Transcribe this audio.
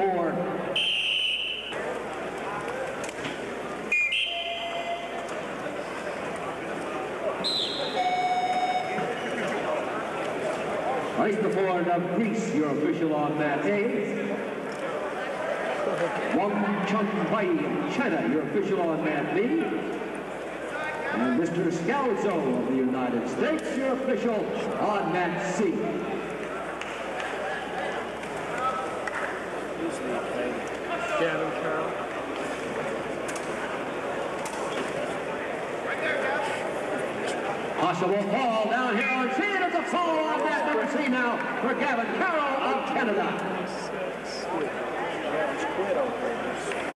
four. Ice the forward of Greece, your official on mat A. Wang Chung Wei of China, your official on mat B. And Mr. Scalzo of the United States, your official on mat C. Gavin Carrow. Possible fall down here on C, and it's a fall on that number C now for Gavin Carrow of Canada.